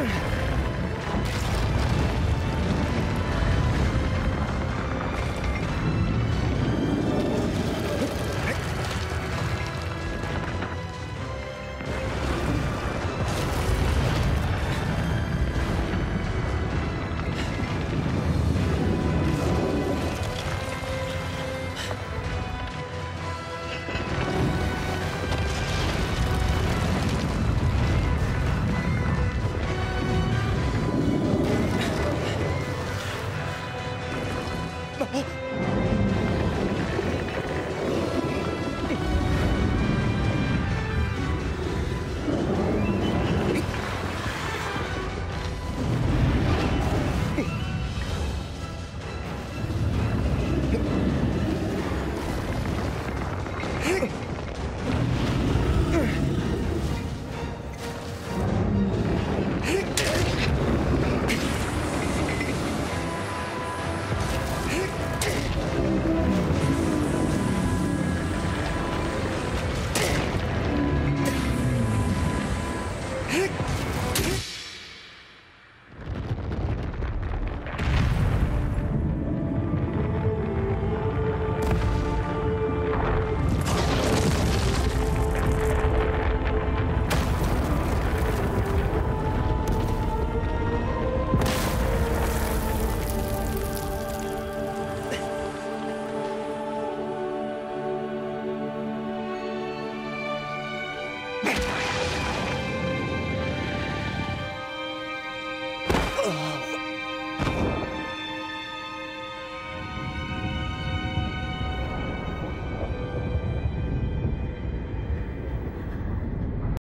Ugh. 啊 Hick! Oh.